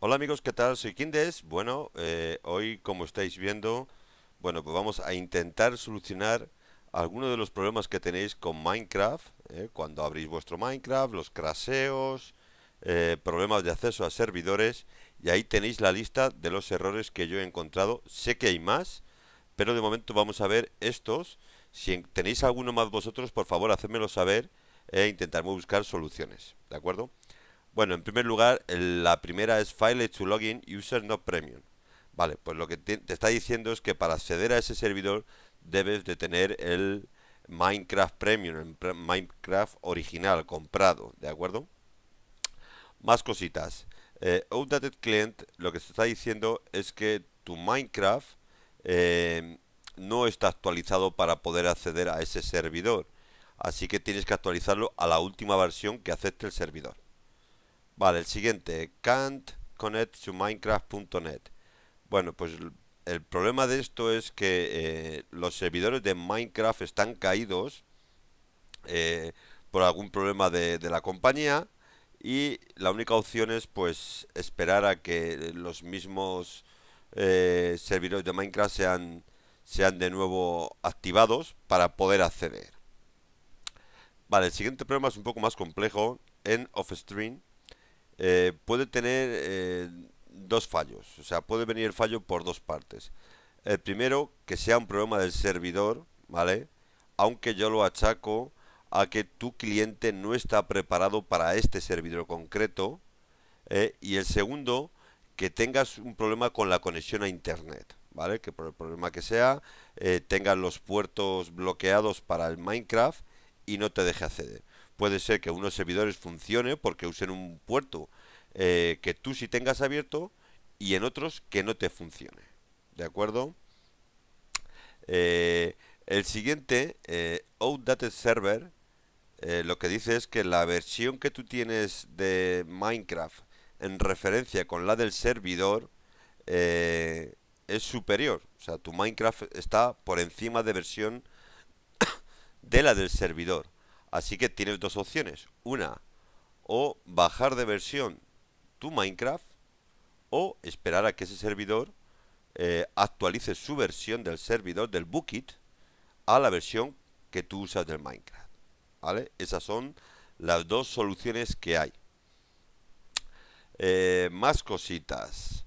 Hola amigos, ¿qué tal? Soy Kindes. Bueno, eh, hoy como estáis viendo, bueno, pues vamos a intentar solucionar algunos de los problemas que tenéis con Minecraft, eh, cuando abrís vuestro Minecraft, los craseos, eh, problemas de acceso a servidores, y ahí tenéis la lista de los errores que yo he encontrado. Sé que hay más, pero de momento vamos a ver estos. Si tenéis alguno más vosotros, por favor, hacedmelo saber e intentaremos buscar soluciones, ¿de acuerdo? Bueno, en primer lugar, la primera es File to Login User Not Premium. Vale, pues lo que te, está diciendo es que para acceder a ese servidor debes de tener el Minecraft Premium, el Minecraft original, comprado, ¿de acuerdo? Más cositas. Eh, Outdated Client lo que se está diciendo es que tu Minecraft eh, no está actualizado para poder acceder a ese servidor. Así que tienes que actualizarlo a la última versión que acepte el servidor. Vale, el siguiente, can't connect to minecraft.net. Bueno, pues el problema de esto es que eh, los servidores de Minecraft están caídos eh, por algún problema de, la compañía y la única opción es pues esperar a que los mismos eh, servidores de Minecraft sean, sean de nuevo activados para poder acceder. Vale, el siguiente problema es un poco más complejo en OffStream eh, puede tener eh, dos fallos. O sea, puede venir el fallo por dos partes. El primero, que sea un problema del servidor, ¿vale? Aunque yo lo achaco a que tu cliente no está preparado para este servidor concreto. ¿eh? y el segundo, que tengas un problema con la conexión a internet, ¿vale? Que por el problema que sea, tengas los puertos bloqueados para el Minecraft y no te deje acceder puede ser que unos servidores funcione porque usen un puerto eh, que tú sí tengas abierto y en otros que no te funcione. ¿De acuerdo? Eh, el siguiente, eh, Outdated Server, lo que dice es que la versión que tú tienes de Minecraft en referencia con la del servidor es superior. O sea, tu Minecraft está por encima de versión de la del servidor. Así que tienes dos opciones. Una, o bajar de versión tu Minecraft o esperar a que ese servidor eh, actualice su versión del servidor del Bookit a la versión que tú usas del Minecraft. ¿Vale? Esas son las dos soluciones que hay. Eh, más cositas.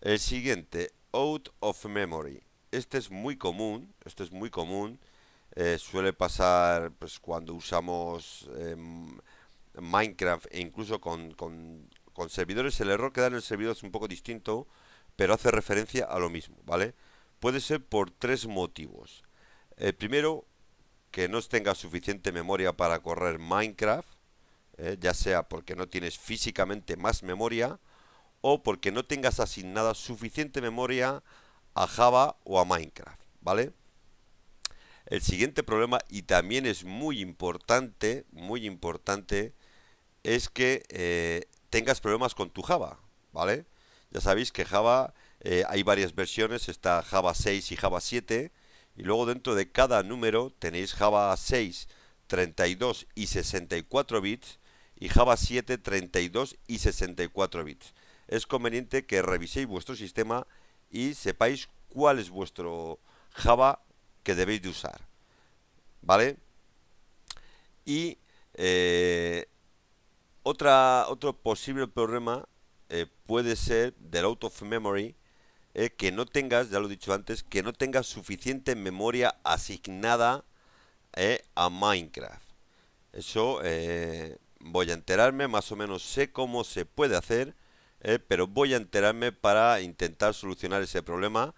El siguiente, out of memory. Este es muy común, este es muy común eh, suele pasar pues cuando usamos em, Minecraft e incluso con, con, servidores, el error que da en el servidor es un poco distinto, pero hace referencia a lo mismo, ¿vale? Puede ser por tres motivos. El primero, que no tenga suficiente memoria para correr Minecraft, eh, ya sea porque no tienes físicamente más memoria o porque no tengas asignada suficiente memoria a Java o a Minecraft, ¿vale? El siguiente problema, y también es muy importante, muy importante, es que eh, tengas problemas con tu Java, ¿vale? Ya sabéis que Java eh, hay varias versiones, está Java 6 y Java 7, y luego dentro de cada número tenéis Java 6, 32 y 64 bits, y Java 7, 32 y 64 bits. Es conveniente que reviséis vuestro sistema y sepáis cuál es vuestro Java que debéis de usar. ¿Vale? Y eh, otra, otro posible problema eh, puede ser del out of memory eh, que no tengas, ya lo he dicho antes, que no tengas suficiente memoria asignada a Minecraft. Eso voy a enterarme, más o menos sé cómo se puede hacer, pero voy a enterarme para intentar solucionar ese problema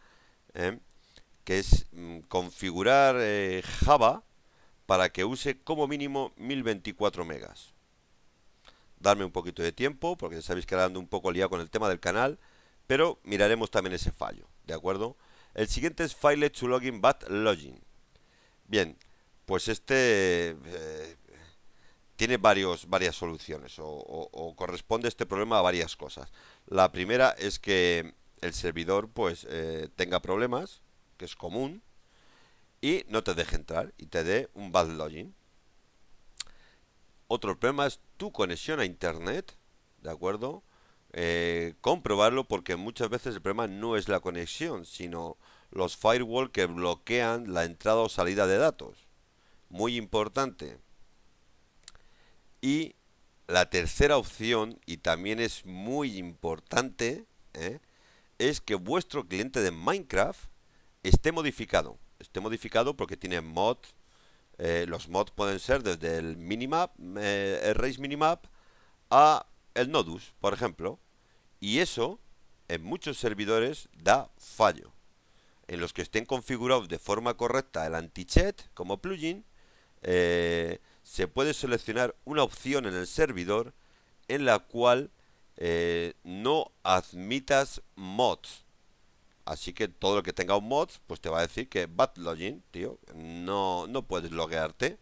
que es mm, configurar eh, Java para que use como mínimo 1024 megas. Darme un poquito de tiempo, porque ya sabéis que ahora ando un poco liado con el tema del canal, pero miraremos también ese fallo, ¿de acuerdo? El siguiente es File to Login But Login. Bien, pues este eh, tiene varias soluciones o, corresponde este problema a varias cosas. La primera es que el servidor pues eh, tenga problemas, que es común, y no te deje entrar y te dé un bad login. Otro problema es tu conexión a internet, ¿de acuerdo? eh, comprobarlo porque muchas veces el problema no es la conexión, sino los firewall que bloquean la entrada o salida de datos. Muy importante. Y la tercera opción, y también es muy importante, ¿eh? es que vuestro cliente de Minecraft esté modificado. Esté modificado porque tiene mod. Eh, los mods pueden ser desde el minimap, eh, el race minimap, a el nodus, por ejemplo. Y eso, en muchos servidores, da fallo. En los que estén configurados de forma correcta el anti-chat como plugin, eh, se puede seleccionar una opción en el servidor en la cual eh, no admitas mods. Así que todo lo que tenga un mod, pues te va a decir que bad login, tío, no, no puedes loguearte.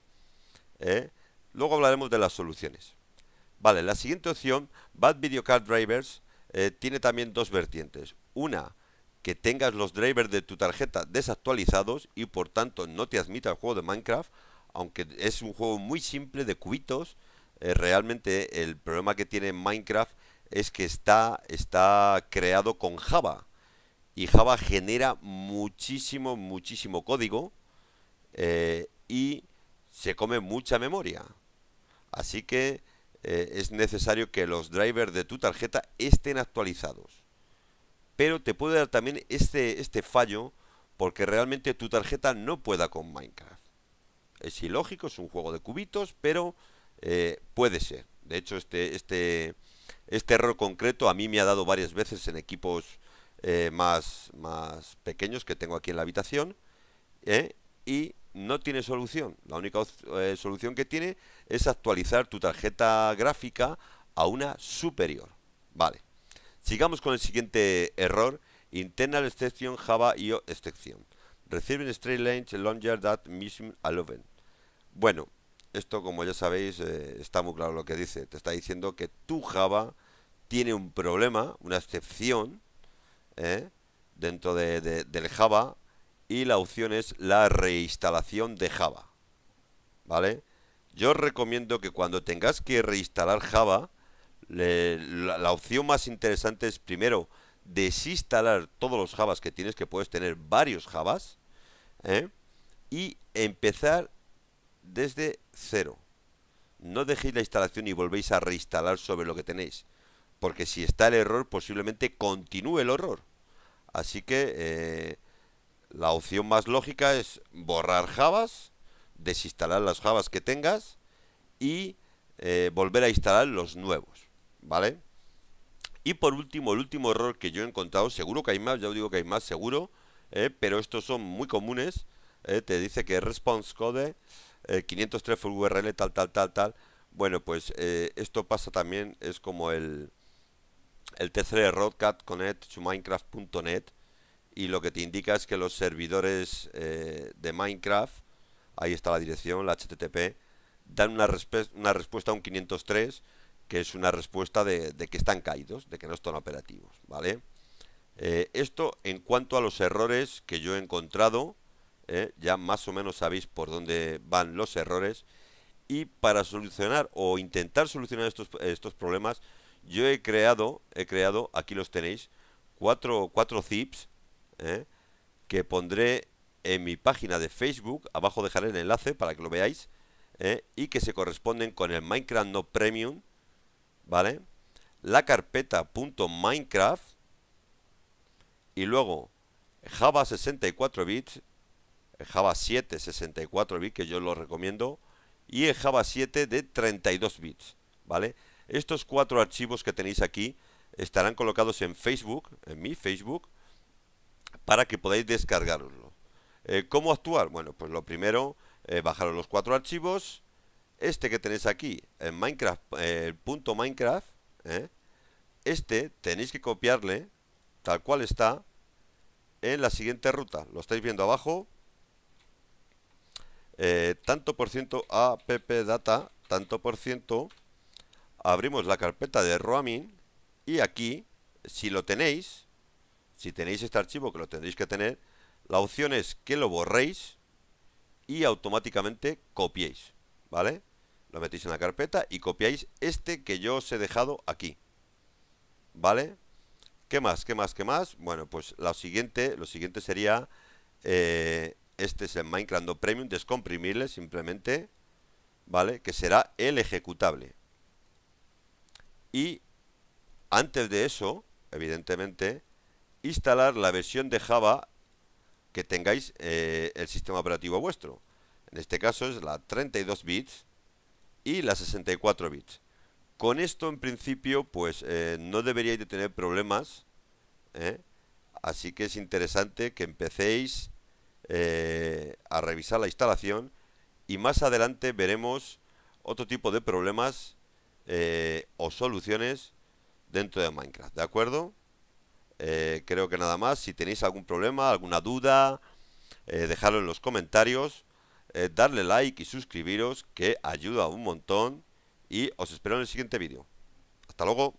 ¿eh? Luego hablaremos de las soluciones. Vale, la siguiente opción, Bad Video Card Drivers, eh, tiene también dos vertientes. Una, que tengas los drivers de tu tarjeta desactualizados y por tanto no te admita el juego de Minecraft, aunque es un juego muy simple de cubitos. realmente el problema que tiene Minecraft es que está, está creado con Java. Y Java genera muchísimo, muchísimo código eh, y se come mucha memoria. Así que eh, es necesario que los drivers de tu tarjeta estén actualizados. Pero te puede dar también este, este fallo porque realmente tu tarjeta no pueda con Minecraft. Es ilógico, es un juego de cubitos, pero eh, puede ser. De hecho, este, este, este error concreto a mí me ha dado varias veces en equipos eh, más, más pequeños que tengo aquí en la habitación ¿eh? y no tiene solución. La única eh, solución que tiene es actualizar tu tarjeta gráfica a una superior. Vale. Sigamos con el siguiente error. Internal exception Java IO exception. Reciben straight lines longer that mission 11. Bueno, esto como ya sabéis está muy claro lo que dice. Te está diciendo que tu Java tiene un problema, una excepción, ¿eh? dentro de, del Java y la opción es la reinstalación de Java. ¿Vale? Yo os recomiendo que cuando tengas que reinstalar Java, la, opción más interesante es primero desinstalar todos los Javas que tienes, que puedes tener varios Javas, ¿eh? y empezar desde cero. No dejéis la instalación y volvéis a reinstalar sobre lo que tenéis porque si está el error posiblemente continúe el error. Así que eh, la opción más lógica es borrar Javas, desinstalar las Javas que tengas y eh, volver a instalar los nuevos, ¿vale? Y por último, el último error que yo he encontrado, seguro que hay más, ya os digo que hay más seguro, eh, pero estos son muy comunes, te dice que response code 503 full URL tal, tal, tal, tal. Bueno, pues esto pasa también, es como el, el tercer error cat connect to minecraft.net y lo que te indica es que los servidores eh, de Minecraft, ahí está la dirección, la HTTP, dan una, una respuesta a un 503 que es una respuesta de, que están caídos, de que no están operativos, ¿vale? Eh, esto en cuanto a los errores que yo he encontrado, eh, ya más o menos sabéis por dónde van los errores y para solucionar o intentar solucionar estos, estos problemas yo he creado, he creado, aquí los tenéis, cuatro, cuatro zips ¿eh? que pondré en mi página de Facebook, abajo dejaré el enlace para que lo veáis, ¿eh? y que se corresponden con el Minecraft No Premium, ¿vale? La carpeta .minecraft y luego Java 64 bits, Java 7 64 bits que yo lo recomiendo y el Java 7 de 32 bits, ¿vale? Estos cuatro archivos que tenéis aquí estarán colocados en Facebook, en mi Facebook, para que podáis descargarlo. Eh, ¿Cómo actuar? Bueno, pues lo primero, eh, bajaros los cuatro archivos. Este que tenéis aquí, en Minecraft, eh, el punto Minecraft, este tenéis que copiarle, tal cual está, en la siguiente ruta. Lo estáis viendo abajo. tanto por ciento app data, tanto por ciento abrimos la carpeta de roaming y aquí, si lo tenéis, si tenéis este archivo que lo tendréis que tener, la opción es que lo borréis y automáticamente copiéis, ¿vale? Lo metéis en la carpeta y copiáis este que yo os he dejado aquí. ¿vale? ¿Qué más? ¿Qué más? ¿Qué más? Bueno, pues lo siguiente, lo siguiente sería, eh, este es el Minecraft Premium, descomprimirle simplemente, ¿vale? Que será el ejecutable. Y antes de eso, evidentemente, instalar la versión de Java que tengáis eh, el sistema operativo vuestro. En este caso es la 32 bits y la 64 bits. Con esto en principio pues eh, no deberíais de tener problemas. ¿eh? Así que es interesante que empecéis a revisar la instalación y más adelante veremos otro tipo de problemas o soluciones dentro de Minecraft. ¿De acuerdo? Eh, creo que nada más. Si tenéis algún problema, alguna duda, eh, dejadlo en los comentarios. Eh, darle like y suscribiros que ayuda un montón. Y os espero en el siguiente vídeo. Hasta luego.